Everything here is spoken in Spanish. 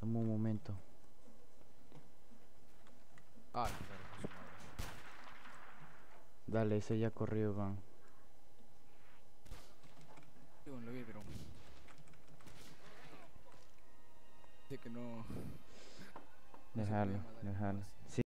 Dame un momento. Ah, Ay, su madre. Dale, ese ya corrió, van. Sí, bueno, lo vi, pero... Sé que no... no se puede Dejarlo, dejarlo. Sí.